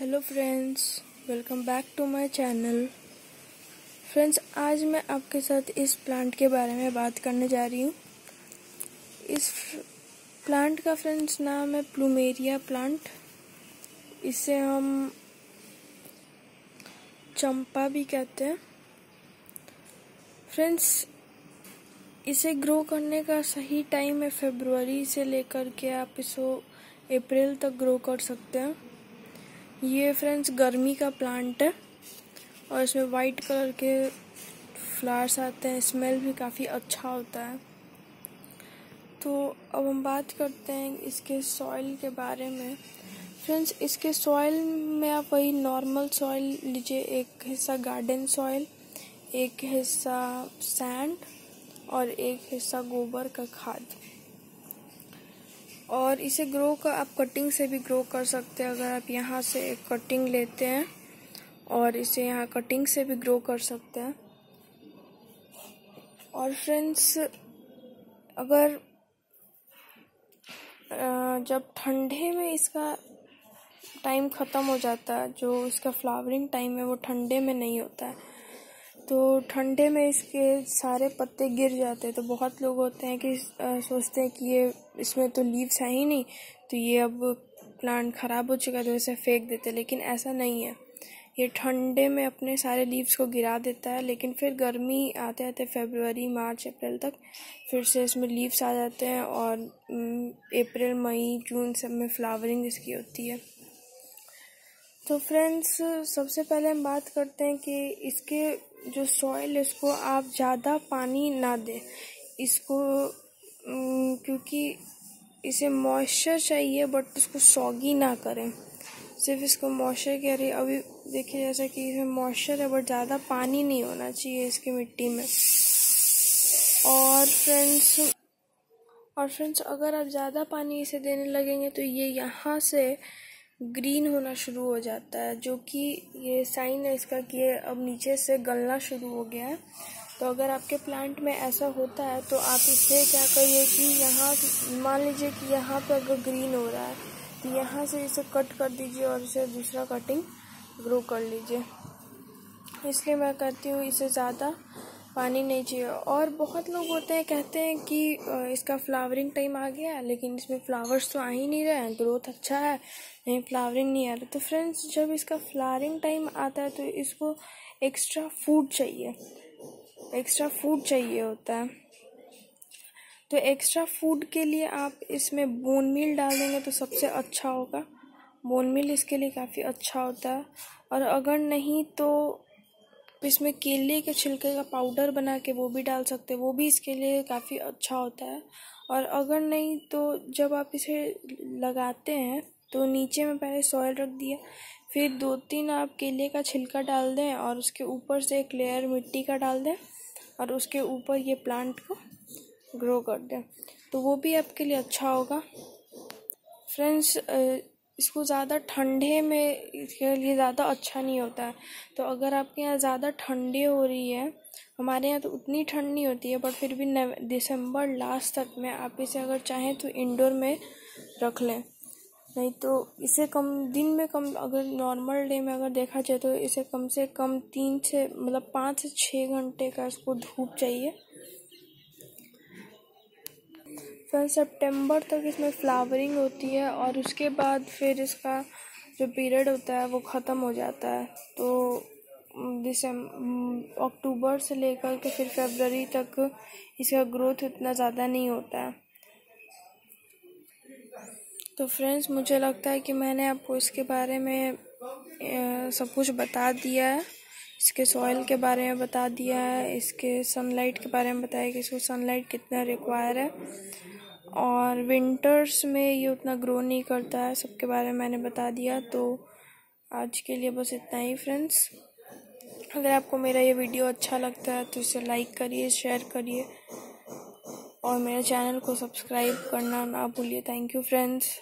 Hello friends welcome back to my channel friends आज मैं आपके साथ इस प्लांट के बारे में बात करने जा रही हूँ। इस प्लांट का फ्रेंड्स नाम है प्लूमेरिया प्लांट इसे हम चंपा भी कहते हैं। फ्रेंड्स इसे ग्रो करने का सही टाइम है फेब्रुवरी से लेकर के आप इसको अप्रैल तक ग्रो कर सकते हैं। ये फ्रेंड्स गर्मी का प्लांट है और इसमें वाइट कलर के फ्लावर्स आते हैं। स्मेल भी काफ़ी अच्छा होता है। तो अब हम बात करते हैं इसके सॉइल के बारे में। फ्रेंड्स, इसके सॉइल में आप वही नॉर्मल सॉइल लीजिए, एक हिस्सा गार्डन सॉइल एक हिस्सा सैंड और एक हिस्सा गोबर का खाद। और इसे ग्रो कर, आप कटिंग से भी ग्रो कर सकते हैं। अगर आप यहाँ से एक कटिंग लेते हैं और इसे यहाँ कटिंग से भी ग्रो कर सकते हैं। और फ्रेंड्स अगर जब ठंडे में इसका टाइम ख़त्म हो जाता है, जो इसका फ्लावरिंग टाइम है, वो ठंडे में नहीं होता है तो ठंडे में इसके सारे पत्ते गिर जाते हैं। तो बहुत लोग होते हैं कि सोचते हैं कि ये, इसमें तो लीव्स है ही नहीं। तो ये अब प्लांट ख़राब हो चुका है तो इसे फेंक देते लेकिन ऐसा नहीं है। ये ठंडे में अपने सारे लीव्स को गिरा देता है। लेकिन फिर गर्मी आते आते फेबरवरी, मार्च, अप्रैल तक फिर से इसमें लीव्स आ जाते हैं और अप्रैल, मई, जून सब में फ्लावरिंग इसकी होती है। तो फ्रेंड्स सबसे पहले हम बात करते हैं कि इसके जो सॉइल है, इसको आप ज़्यादा पानी ना दें। इसको क्योंकि इसे मॉइस्चर चाहिए बट उसको सॉगी ना करें। सिर्फ़ इसको मॉइस्चर कह रही अभी देखिए, जैसा कि इसमें मॉइस्चर है बट ज़्यादा पानी नहीं होना चाहिए इसकी मिट्टी में। और फ्रेंड्स और फ्रेंड्स अगर आप ज़्यादा पानी इसे देने लगेंगे तो ये यहाँ से ग्रीन होना शुरू हो जाता है, जो कि ये साइन है इसका कि ये अब नीचे से गलना शुरू हो गया है। तो अगर आपके प्लांट में ऐसा होता है तो आप इसे क्या करिए कि यहाँ, मान लीजिए कि यहाँ पर अगर ग्रीन हो रहा है तो यहाँ से इसे कट कर दीजिए और इसे दूसरा कटिंग ग्रो कर लीजिए। इसलिए मैं कहती हूँ इसे ज़्यादा पानी नहीं चाहिए। और बहुत लोग होते हैं, कहते हैं कि इसका फ्लावरिंग टाइम आ गया है लेकिन इसमें फ्लावर्स तो आ ही नहीं रहे हैं ग्रोथ अच्छा है, नहीं फ्लावरिंग नहीं आ रहा। तो फ्रेंड्स जब इसका फ्लावरिंग टाइम आता है तो इसको एक्स्ट्रा फ़ूड चाहिए। एक्स्ट्रा फ़ूड चाहिए होता है। तो एक्स्ट्रा फ़ूड के लिए आप इसमें बोन मिल डाल देंगे तो सबसे अच्छा होगा। बोन मिल इसके लिए काफ़ी अच्छा होता है। और अगर नहीं तो इसमें केले के छिलके का पाउडर बना के वो भी डाल सकते हैं। वो भी इसके लिए काफ़ी अच्छा होता है। और अगर नहीं तो जब आप इसे लगाते हैं तो नीचे में पहले सॉयल रख दिया। फिर दो तीन आप केले का छिलका डाल दें और उसके ऊपर से एक लेयर मिट्टी का डाल दें और उसके ऊपर ये प्लांट को ग्रो कर दें। तो वो भी आपके लिए अच्छा होगा। फ्रेंड्स इसको ज़्यादा ठंडे में इसके लिए ज़्यादा अच्छा नहीं होता। है तो अगर आपके यहाँ ज़्यादा ठंडी हो रही है, हमारे यहाँ तो उतनी ठंड नहीं होती है बट फिर भी दिसंबर लास्ट तक में आप इसे अगर चाहें तो इंडोर में रख लें। नहीं तो इसे कम, दिन में कम, अगर नॉर्मल डे में अगर देखा जाए तो इसे कम से कम तीन से मतलब पाँच से छः घंटे का इसको धूप चाहिए। फिर सितंबर तक इसमें फ्लावरिंग होती है और उसके बाद फिर इसका जो पीरियड होता है वो ख़त्म हो जाता है। तो दिसंबर अक्टूबर से लेकर के फिर फरवरी तक इसका ग्रोथ उतना ज़्यादा नहीं होता है। तो फ्रेंड्स, मुझे लगता है कि मैंने आपको इसके बारे में सब कुछ बता दिया है। इसके सॉइल के बारे में बता दिया है, इसके सनलाइट के बारे में बताया कि इसको सनलाइट कितना रिक्वायर है। और विंटर्स में ये उतना ग्रो नहीं करता है, सबके बारे में मैंने बता दिया तो आज के लिए बस इतना ही फ्रेंड्स अगर आपको मेरा ये वीडियो अच्छा लगता है तो इसे लाइक करिए शेयर करिए, और मेरे चैनल को सब्सक्राइब करना ना भूलिए। Thank you friends